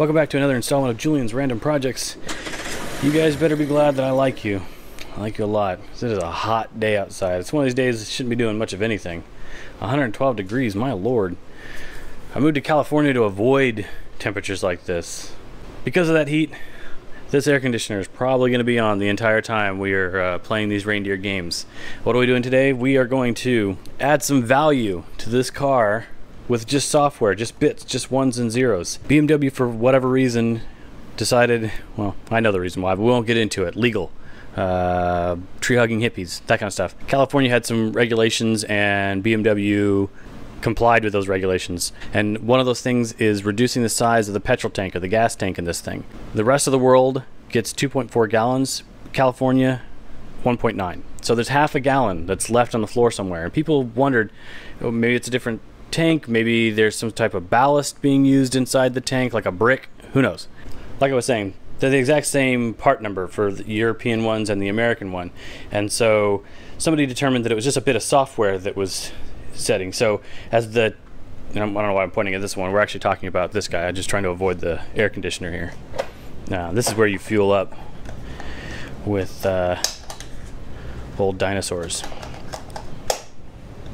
Welcome back to another installment of Julian's Random Projects. You guys better be glad that I like you. I like you a lot. It is a hot day outside. It's one of these days that shouldn't be doing much of anything. 112 degrees, my lord. I moved to California to avoid temperatures like this. Because of that heat, this air conditioner is probably going to be on the entire time we are uh, playing these reindeer games. What are we doing today? We are going to add some value to this car with just software, just bits, just ones and zeros. BMW, for whatever reason, decided, well, I know the reason why, but we won't get into it. Legal. Uh, tree hugging hippies, that kind of stuff. California had some regulations, and BMW complied with those regulations. And one of those things is reducing the size of the petrol tank or the gas tank in this thing. The rest of the world gets 2.4 gallons. California, 1.9. So there's half a gallon that's left on the floor somewhere. And people wondered, oh, maybe it's a different tank. Maybe there's some type of ballast being used inside the tank, like a brick. Who knows? Like I was saying, they're the exact same part number for the European ones and the American one. And so somebody determined that it was just a bit of software that was setting. So as the, I don't know why I'm pointing at this one. We're actually talking about this guy. I'm just trying to avoid the air conditioner here. Now this is where you fuel up with uh, old dinosaurs.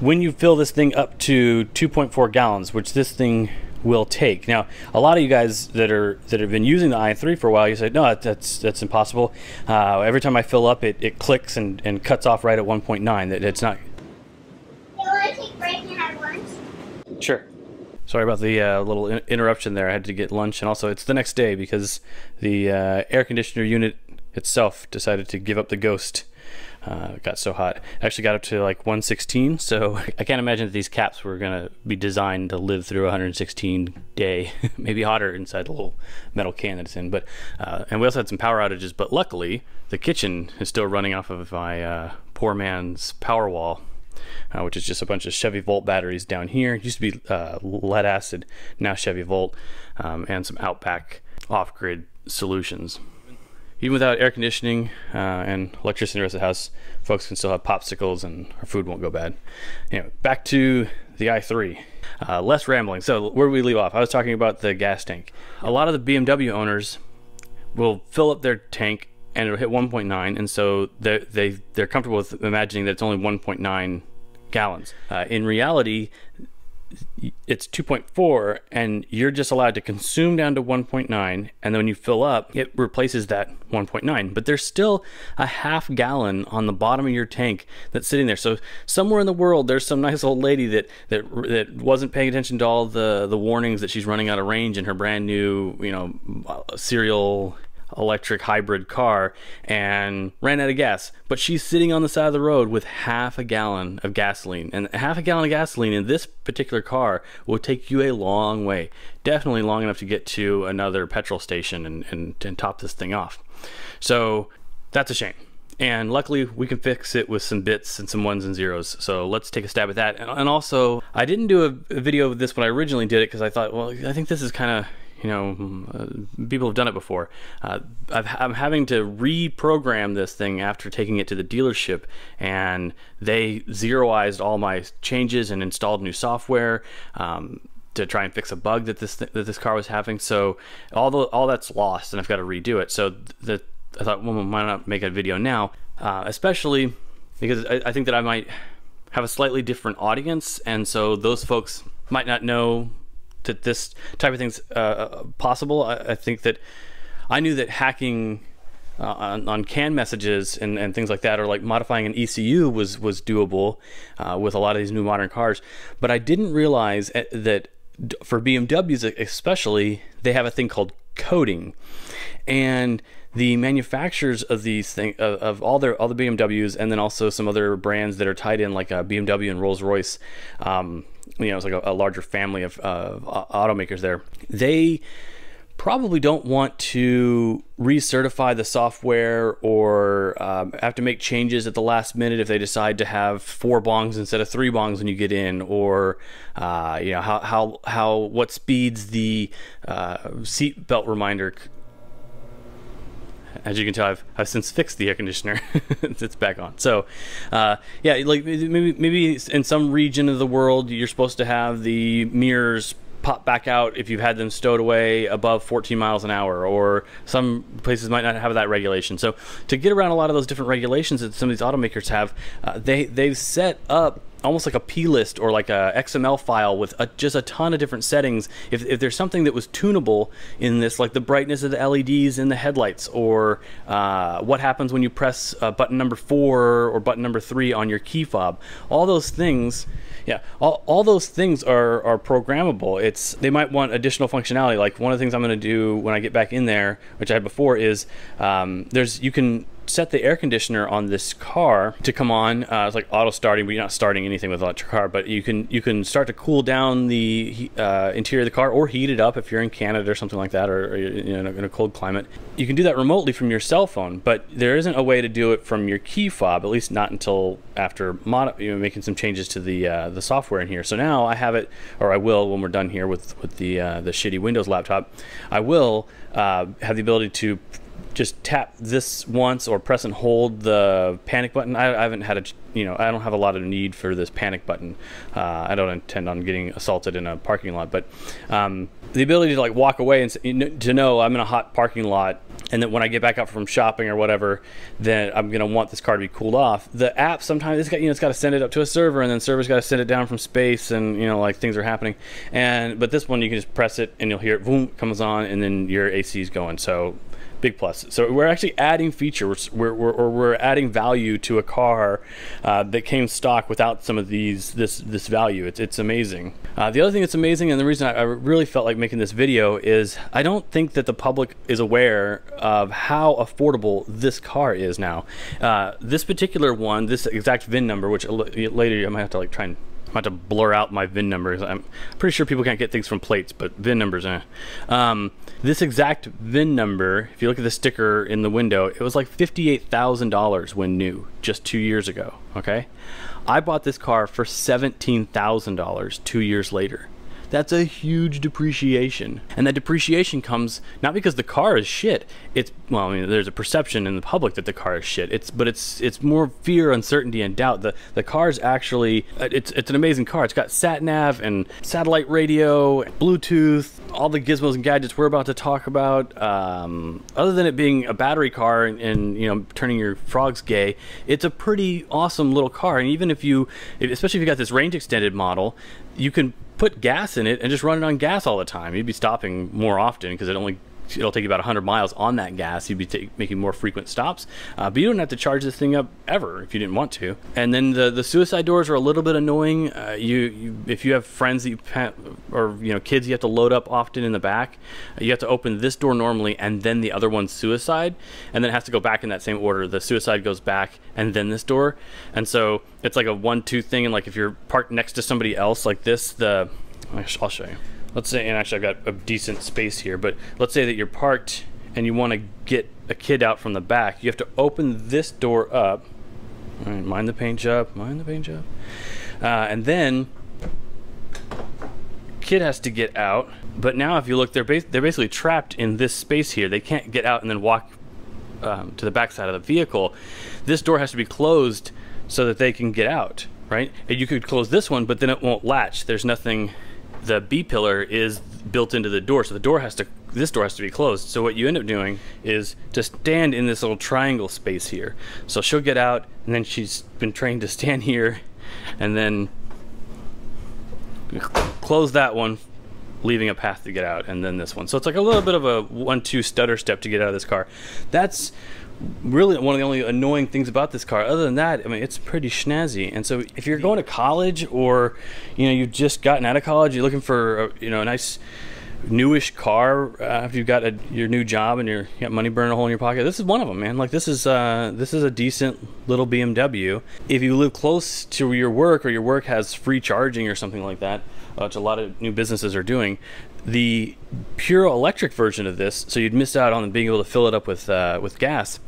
When you fill this thing up to 2.4 gallons, which this thing will take. Now, a lot of you guys that are that have been using the i3 for a while, you say, no, that's that's impossible. Uh, every time I fill up, it, it clicks and, and cuts off right at 1.9. That it's not Sure. Sorry about the uh, little in interruption there. I had to get lunch, and also it's the next day because the uh, air conditioner unit itself decided to give up the ghost. Uh, got so hot. Actually got up to like 116, so I can't imagine that these caps were gonna be designed to live through 116 day, maybe hotter inside the little metal can that it's in. But uh, and we also had some power outages, but luckily the kitchen is still running off of my uh, poor man's power wall uh, which is just a bunch of Chevy Volt batteries down here. It used to be uh, lead acid, now Chevy Volt, um, and some Outback off-grid solutions. Even without air conditioning uh, and electricity in the rest of the house, folks can still have popsicles and our food won't go bad. Anyway, back to the i3. Uh, less rambling. So where do we leave off? I was talking about the gas tank. A lot of the BMW owners will fill up their tank and it'll hit 1.9 and so they they they're comfortable with imagining that it's only 1.9 gallons. Uh, in reality, it's 2.4 and you're just allowed to consume down to 1.9 and then when you fill up it replaces that 1.9 but there's still a half gallon on the bottom of your tank that's sitting there. So somewhere in the world there's some nice old lady that that that wasn't paying attention to all the the warnings that she's running out of range in her brand new you know serial electric hybrid car and ran out of gas. But she's sitting on the side of the road with half a gallon of gasoline. And half a gallon of gasoline in this particular car will take you a long way. Definitely long enough to get to another petrol station and, and, and top this thing off. So that's a shame. And luckily, we can fix it with some bits and some ones and zeros. So let's take a stab at that. And also, I didn't do a, a video of this when I originally did it because I thought, well, I think this is kind of you know, uh, people have done it before. Uh, i am having to reprogram this thing after taking it to the dealership, and they zeroized all my changes and installed new software. Um, to try and fix a bug that this th that this car was having, so all the all that's lost, and I've got to redo it. So the I thought, well, why not make a video now? Uh, especially because I, I think that I might have a slightly different audience, and so those folks might not know that this type of thing's uh, uh, possible. I, I, think that I knew that hacking uh, on, on, CAN messages and, and things like that, or like modifying an ECU, was was doable uh, with a lot of these new modern cars. But I didn't realize uh, that for BMWs especially, they have a thing called coding, and the manufacturers of these things of, of, all their all the BMWs and then also some other brands that are tied in like uh, BMW and Rolls Royce um, you know it's like a, a larger family of uh, automakers there. They probably don't want to recertify the software or um, have to make changes at the last minute if they decide to have four bongs instead of three bongs when you get in or uh, you know how, how how what speeds the uh, seat belt reminder as you can tell, I've, I've since fixed the air conditioner. it's back on. So, uh, yeah, like maybe maybe in some region of the world, you're supposed to have the mirrors pop back out if you've had them stowed away above 14 miles an hour, or some places might not have that regulation. So to get around a lot of those different regulations that some of these automakers have, uh, they they've set up almost like a plist or like a XML file with a, just a ton of different settings. If, if there's something that was tunable in this, like the brightness of the LEDs in the headlights, or uh, what happens when you press uh, button number four or button number three on your key fob, all those things. Yeah, all, all those things are, are programmable. It's they might want additional functionality. Like one of the things I'm going to do when I get back in there, which I had before, is um, there's you can set the air conditioner on this car to come on. Uh, it's like auto starting, but you're not starting anything with electric car. But you can you can start to cool down the uh, interior of the car or heat it up if you're in Canada or something like that, or, or you know, in a cold climate. You can do that remotely from your cell phone, but there isn't a way to do it from your key fob, at least not until after mod- you know, making some changes to the uh, the software in here. So now I have it, or I will when we're done here with with the uh, the shitty Windows laptop. I will uh, have the ability to just tap this once or press and hold the panic button. I, I, haven't had a, you know, I don't have a lot of need for this panic button. Uh, I don't intend on getting assaulted in a parking lot, but um, the ability to like walk away and to know I'm in a hot parking lot and that when I get back out from shopping or whatever, then I'm gonna want this car to be cooled off. The app sometimes it's got you know it's got to send it up to a server, and then server's got to send it down from space, and you know like things are happening. And but this one you can just press it and you'll hear it boom comes on, and then your AC is going. So big plus. So we're actually adding features, we're, we're, or we're adding value to a car uh, that came stock without some of these this this value. It's it's amazing. Uh, the other thing that's amazing, and the reason I, I, really felt like making this video is I don't think that the public is aware of how affordable this car is now. Uh, this particular one, this exact VIN number, which later I might have to like try and I'm about to blur out my VIN numbers. I'm pretty sure people can't get things from plates, but VIN numbers, eh. Um, this exact VIN number, if you look at the sticker in the window, it was like $58,000 when new, just two years ago, okay? I bought this car for $17,000 two years later. That's a huge depreciation. And that depreciation comes not because the car is shit. It's well, I mean, there's a perception in the public that the car is shit. It's but it's it's more fear, uncertainty, and doubt. The the car's actually it's it's an amazing car. It's got sat nav and satellite radio, Bluetooth, all the gizmos and gadgets we're about to talk about. Um, other than it being a battery car and, and you know turning your frogs gay, it's a pretty awesome little car. And even if you, especially if you got this range extended model, you can put gas in it and just run it on gas all the time. You'd be stopping more often because it only it'll take you about 100 miles on that gas. You'd be making more frequent stops, uh, but you don't have to charge this thing up ever if you didn't want to. And then the the suicide doors are a little bit annoying. Uh, you, you, if you have friends that you or you know kids you have to load up often in the back, uh, you have to open this door normally and then the other one's suicide, and then it has to go back in that same order. The suicide goes back and then this door, and so it's like a one-two thing. And like if you're parked next to somebody else like this, the I'll show you let's say, and actually I've got a decent space here, but let's say that you're parked and you want to get a kid out from the back, you have to open this door up. Mind the paint job, mind the paint job. Uh, and then kid has to get out. But now if you look, they're, they're basically trapped in this space here. They can't get out and then walk um, to the back side of the vehicle. This door has to be closed so that they can get out, right? And you could close this one, but then it won't latch. There's nothing the B pillar is built into the door, so the door has to this door has to be closed. So what you end up doing is to stand in this little triangle space here. So she'll get out, and then she's been trained to stand here, and then close that one, leaving a path to get out, and then this one. So it's like a little bit of a one-two stutter step to get out of this car. That's really one of the only annoying things about this car. Other than that, I mean, it's pretty snazzy. And so if you're going to college or, you know, you've just gotten out of college, you're looking for, a, you know, a nice newish car uh, after you've got a, your new job and you're, you got money burning a hole in your pocket. This is one of them, man. Like this is uh, this is a decent little BMW. If you live close to your work or your work has free charging or something like that, which a lot of new businesses are doing, the pure electric version of this, so you'd miss out on being able to fill it up with uh, with gas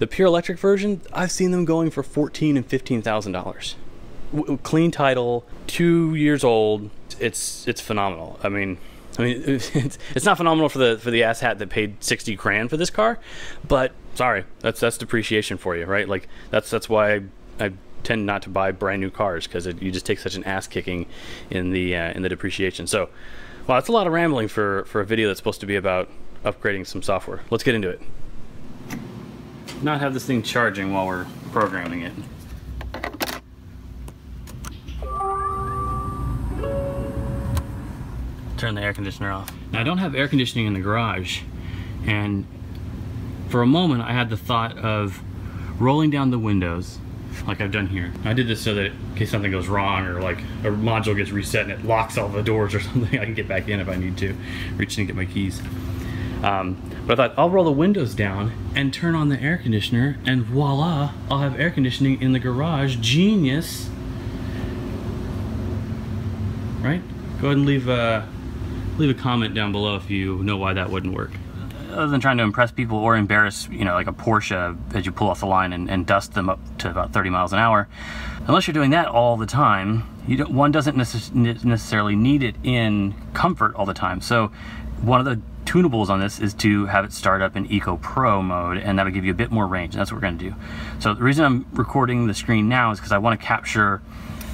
the pure electric version, I've seen them going for fourteen and fifteen thousand dollars. Clean title, two years old. It's it's phenomenal. I mean, I mean, it's, it's not phenomenal for the for the ass hat that paid sixty grand for this car, but sorry, that's that's depreciation for you, right? Like that's that's why I, I tend not to buy brand new cars because you just take such an ass kicking in the uh, in the depreciation. So Well, that's a lot of rambling for, for a video that's supposed to be about upgrading some software. Let's get into it. Not have this thing charging while we're programming it. Turn the air conditioner off. Now I don't have air conditioning in the garage and for a moment I had the thought of rolling down the windows like I've done here. I did this so that in case something goes wrong or like a module gets reset and it locks all the doors or something, I can get back in if I need to, reach and get my keys. Um, but I thought I'll roll the windows down and turn on the air conditioner and voila, I'll have air conditioning in the garage. Genius. Right? Go ahead and leave a, leave a comment down below if you know why that wouldn't work other than trying to impress people or embarrass, you know, like a Porsche as you pull off the line and, and dust them up to about 30 miles an hour, unless you're doing that all the time, one doesn't necess necessarily need it in comfort all the time. So one of the tunables on this is to have it start up in Eco Pro mode and that'll give you a bit more range. That's what we're gonna do. So the reason I'm recording the screen now is because I wanna capture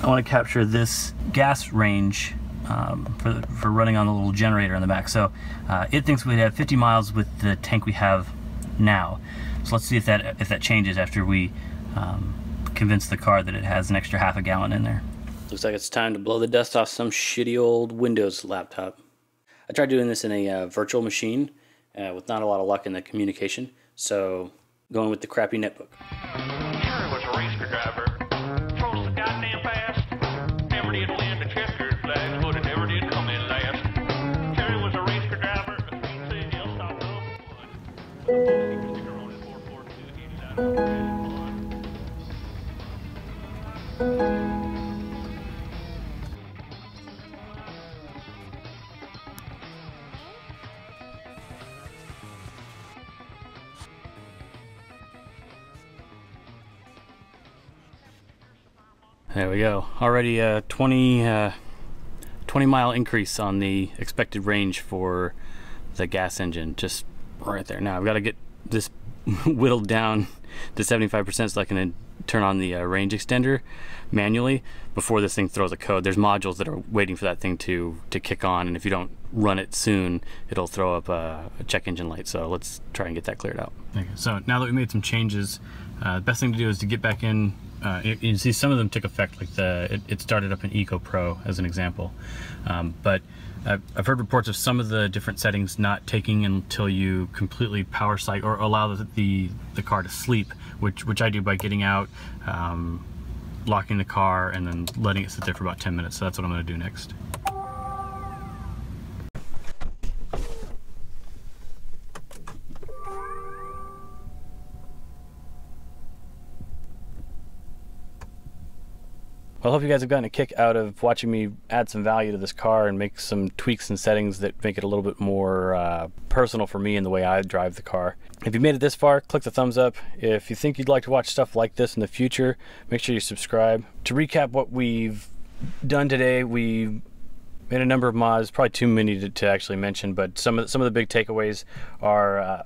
I want to capture this gas range um, for, for running on the little generator in the back. So uh, it thinks we'd have 50 miles with the tank we have now. So let's see if that if that changes after we um, convince the car that it has an extra half a gallon in there. Looks like it's time to blow the dust off some shitty old Windows laptop. I tried doing this in a uh, virtual machine uh, with not a lot of luck in the communication, so going with the crappy netbook. There we go. Already a 20, uh, 20 mile increase on the expected range for the gas engine. Just right there. Now I've got to get this whittled down to 75% so I can turn on the uh, range extender manually before this thing throws a code. There's modules that are waiting for that thing to, to kick on and if you don't run it soon, it'll throw up a, a check engine light. So let's try and get that cleared out. Okay, so now that we made some changes, uh, the best thing to do is to get back in uh, you, you, see some of them took effect, like the it, it, started up in Eco Pro as an example. Um, but I've, I've, heard reports of some of the different settings not taking until you completely power cycle or allow the, the, the car to sleep, which which I do by getting out, um, locking the car, and then letting it sit there for about 10 minutes. So that's what I'm going to do next. I hope you guys have gotten a kick out of watching me add some value to this car and make some tweaks and settings that make it a little bit more uh, personal for me in the way I drive the car. If you made it this far, click the thumbs up. If you think you'd like to watch stuff like this in the future, make sure you subscribe. To recap what we've done today, we made a number of mods, probably too many to, to actually mention, but some of some of the big takeaways are uh,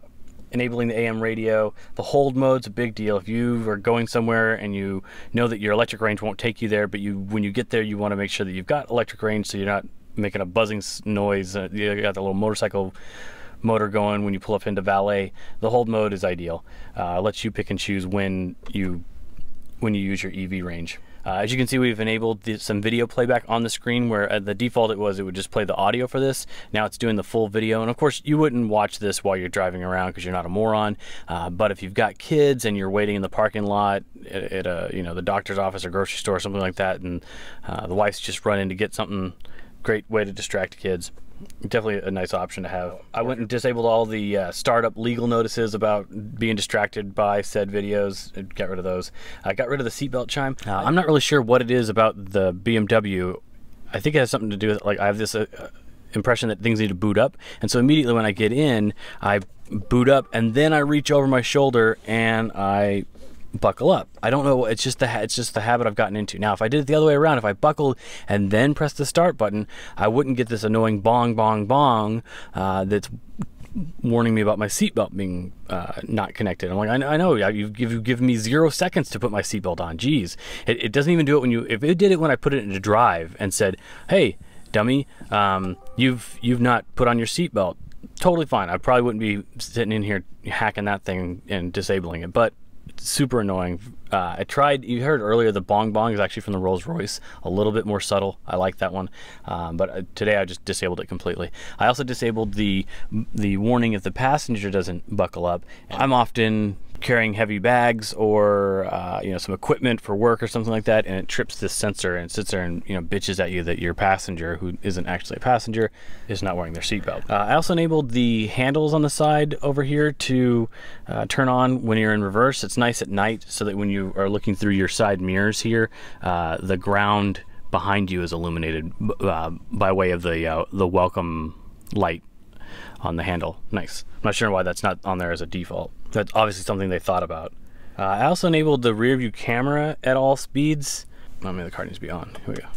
enabling the AM radio. The hold mode's a big deal. If you are going somewhere and you know that your electric range won't take you there, but you when you get there, you want to make sure that you've got electric range so you're not making a buzzing noise. Uh, you got the little motorcycle motor going when you pull up into valet. The hold mode is ideal. Uh, lets you pick and choose when you when you use your EV range. Uh, as you can see, we've enabled the, some video playback on the screen where at the default it was it would just play the audio for this. Now it's doing the full video. And of course, you wouldn't watch this while you're driving around because you're not a moron. Uh, but if you've got kids and you're waiting in the parking lot at, at a, you know, the doctor's office or grocery store or something like that, and uh, the wife's just running to get something, great way to distract kids definitely a nice option to have. I went and disabled all the uh, startup legal notices about being distracted by said videos. Got rid of those. I got rid of the seatbelt chime. Uh, I'm not really sure what it is about the BMW. I think it has something to do with like I have this uh, impression that things need to boot up, and so immediately when I get in, I boot up, and then I reach over my shoulder and I buckle up. I don't know. It's just the it's just the habit I've gotten into. Now, if I did it the other way around, if I buckled and then pressed the start button, I wouldn't get this annoying bong bong bong uh, that's warning me about my seatbelt being uh, not connected. I'm like, I, I know, you've, you've, given me zero seconds to put my seatbelt on. Jeez, it, it, doesn't even do it when you. If it did it when I put it into drive and said, "Hey, dummy, um, you've you've not put on your seatbelt. Totally fine. I probably wouldn't be sitting in here hacking that thing and disabling it, but super annoying. Uh, I tried. You heard earlier the bong bong is actually from the Rolls Royce, a little bit more subtle. I like that one, um, but uh, today I just disabled it completely. I also disabled the the warning if the passenger doesn't buckle up. I'm often carrying heavy bags or uh, you know some equipment for work or something like that, and it trips this sensor and sits there and you know bitches at you that your passenger, who isn't actually a passenger, is not wearing their seatbelt. Uh, I also enabled the handles on the side over here to uh, turn on when you're in reverse. It's nice at night so that when you are looking through your side mirrors here, uh, the ground behind you is illuminated uh, by way of the uh, the welcome light on the handle. Nice. I'm not sure why that's not on there as a default. That's obviously something they thought about. Uh, I also enabled the rear view camera at all speeds. Oh, maybe the car needs to be on. Here we go.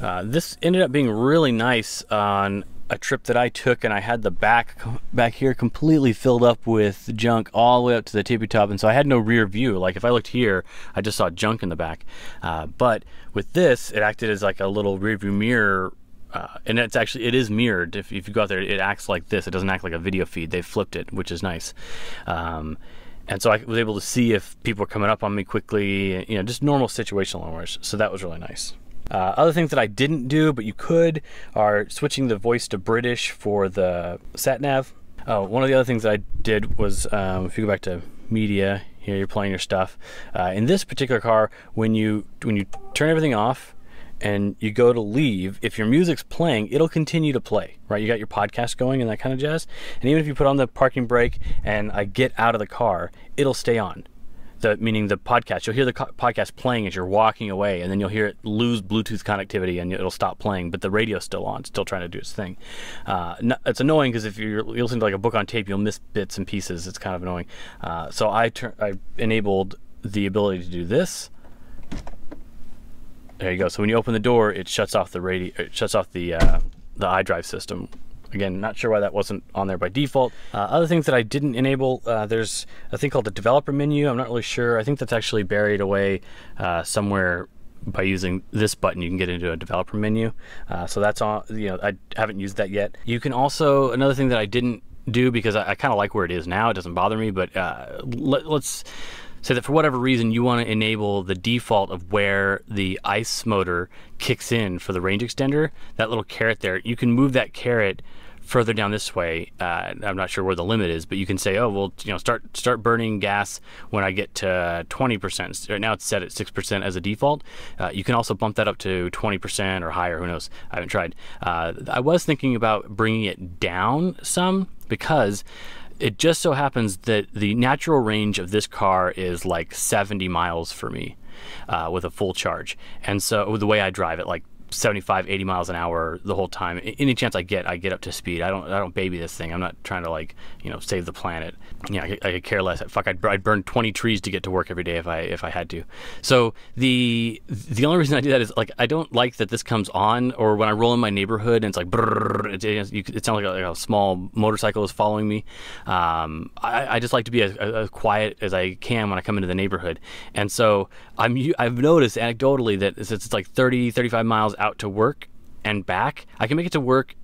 Uh, this ended up being really nice on a trip that I took, and I had the back back here completely filled up with junk all the way up to the tippy top, and so I had no rear view. Like if I looked here, I just saw junk in the back. Uh, but with this, it acted as like a little rear view mirror uh, and it's actually it is mirrored. If, if you go out there, it acts like this. It doesn't act like a video feed. They flipped it, which is nice. Um, and so I was able to see if people were coming up on me quickly. You know, just normal situational awareness. So that was really nice. Uh, other things that I didn't do, but you could, are switching the voice to British for the sat nav. Oh, one of the other things I did was um, if you go back to media here, you're playing your stuff. Uh, in this particular car, when you when you turn everything off and you go to leave, if your music's playing, it'll continue to play, right? You got your podcast going and that kind of jazz. And even if you put on the parking brake and I get out of the car, it'll stay on. The, meaning the podcast, you'll hear the podcast playing as you're walking away, and then you'll hear it lose Bluetooth connectivity and it'll stop playing, but the radio's still on, still trying to do its thing. Uh, no, it's annoying because if you're, you're listening to like a book on tape, you'll miss bits and pieces. It's kind of annoying. Uh, so I, I enabled the ability to do this there you go. So when you open the door, it shuts off the radio. It shuts off the uh, the iDrive system. Again, not sure why that wasn't on there by default. Uh, other things that I didn't enable, uh, there's a thing called the developer menu. I'm not really sure. I think that's actually buried away uh, somewhere by using this button you can get into a developer menu uh, so that's on you know i haven't used that yet you can also another thing that i didn't do because i, I kind of like where it is now it doesn't bother me but uh, let, let's say that for whatever reason you want to enable the default of where the ice motor kicks in for the range extender, that little caret there, you can move that caret further down this way. Uh, I'm not sure where the limit is, but you can say, oh, well, you know, start start burning gas when I get to 20%. Right now it's set at 6% as a default. Uh, you can also bump that up to 20% or higher. Who knows? I haven't tried. Uh, I was thinking about bringing it down some because it just so happens that the natural range of this car is like 70 miles for me uh, with a full charge. And so the way I drive it, like 75 80 miles an hour the whole time. Any chance i get i get up to speed. I don't i don't baby this thing. I'm not trying to like you know save the planet. Yeah I, I could care less. Fuck I'd, I'd burn 20 trees to get to work every day if i if i had to. So the the only reason i do that is like i don't like that this comes on or when i roll in my neighborhood and it's like brrr, it, it, sounds like a, like a, small motorcycle is following me. Um, I, I, just like to be as, as quiet as i can when i come into the neighborhood. And so i'm i've noticed anecdotally that it's, it's like 30 35 miles out to work and back. I can make it to work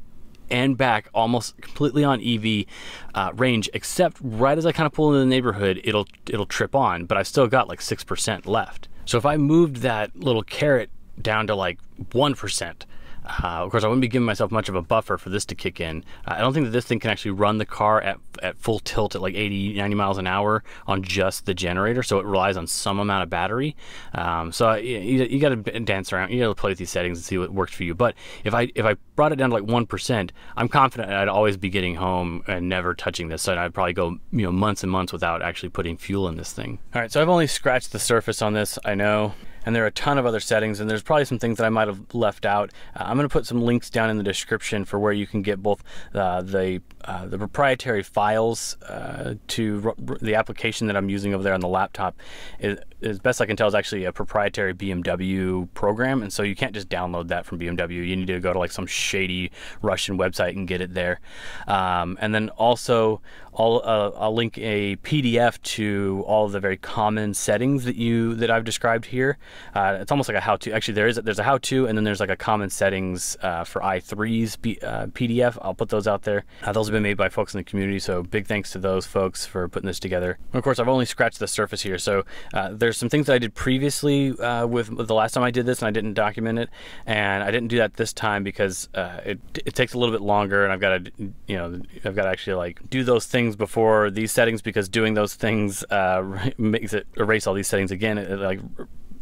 and back almost completely on EV uh, range, except right as I kind of pull into the neighborhood, it'll it'll trip on. But I've still got like six percent left. So if I moved that little caret down to like one percent, uh, of course, I wouldn't be giving myself much of a buffer for this to kick in. Uh, I don't think that this thing can actually run the car at, at full tilt at like 80, 90 miles an hour on just the generator, so it relies on some amount of battery. Um, so I, you, you got to dance around, you got to play with these settings and see what works for you. But if I if I brought it down to like one percent, I'm confident I'd always be getting home and never touching this. So I'd probably go you know months and months without actually putting fuel in this thing. All right, so I've only scratched the surface on this. I know and there are a ton of other settings and there's probably some things that I might have left out. Uh, I'm going to put some links down in the description for where you can get both uh, the uh, the proprietary files uh, to the application that I'm using over there on the laptop. It, as best I can tell, is actually a proprietary BMW program, and so you can't just download that from BMW. You need to go to like some shady Russian website and get it there. Um, and then also, I'll, uh, I'll link a PDF to all the very common settings that you that I've described here. Uh, it's almost like a how-to. Actually, there is a, there's a how-to, and then there's like a common settings uh, for i3's B, PDF. I'll put those out there. Uh, those have been made by folks in the community, so big thanks to those folks for putting this together. And of course, I've only scratched the surface here, so uh, there's some things that I did previously with, with, the last time I did this, and I didn't document it, and I didn't do that this time because it it takes a little bit longer, and I've got to you know I've got to actually like do those things before these settings because doing those things uh, makes it erase all these settings again. It, it like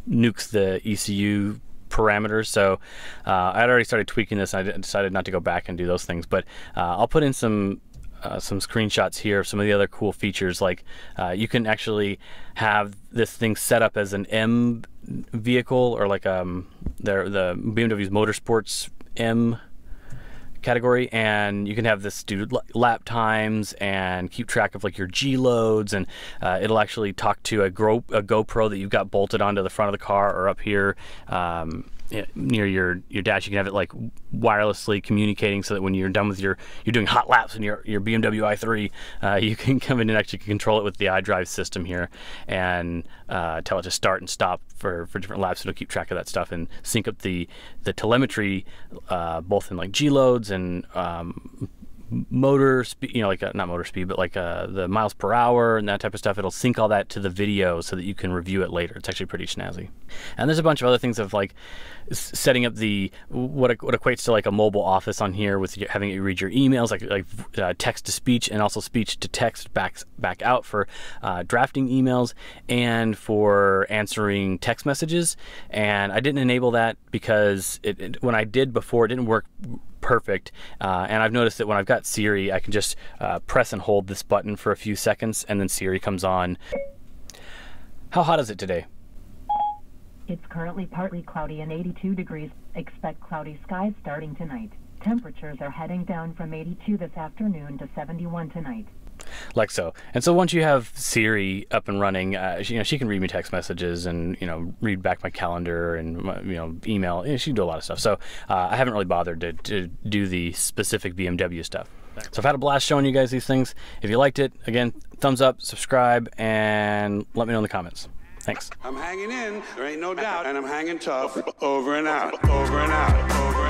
nukes the ECU parameters. So uh, I had already started tweaking this, and I decided not to go back and do those things. But uh, I'll put in some. Uh, some screenshots here of some of the other cool features like uh, you can actually have this thing set up as an M vehicle or like um, the BMW's Motorsports M category and you can have this do lap times and keep track of like your G loads and uh, it'll actually talk to a, Gro- a GoPro that you've got bolted onto the front of the car or up here um, near your your dash. You can have it like wirelessly communicating, so that when you're done with your you're doing hot laps in your your BMW i3, uh, you can come in and actually control it with the iDrive system here, and uh, tell it to start and stop for for different laps. It'll keep track of that stuff and sync up the the telemetry, uh, both in like G loads and um, motor speed, you know, like uh, not motor speed, but like uh, the miles per hour and that type of stuff. It'll sync all that to the video so that you can review it later. It's actually pretty snazzy. And there's a bunch of other things of like setting up the what what equates to like a mobile office on here with having it read your emails, like like uh, text to speech and also speech to text back back out for uh, drafting emails and for answering text messages. And I didn't enable that because it, it, when I did before, it didn't work perfect. Uh, and I've noticed that when I've got Siri, I can just uh, press and hold this button for a few seconds, and then Siri comes on. How hot is it today? It's currently partly cloudy and 82 degrees. Expect cloudy skies starting tonight. Temperatures are heading down from 82 this afternoon to 71 tonight like so. And so once you have Siri up and running, uh, she, you know she can read me text messages and you know read back my calendar and you know email. You know, she can do a lot of stuff. So uh, I haven't really bothered to, to do the specific BMW stuff. So I've had a blast showing you guys these things. If you liked it, again, thumbs up, subscribe, and let me know in the comments. Thanks. I'm hanging in, there ain't no doubt, and I'm hanging tough. Over and out, over and out. Over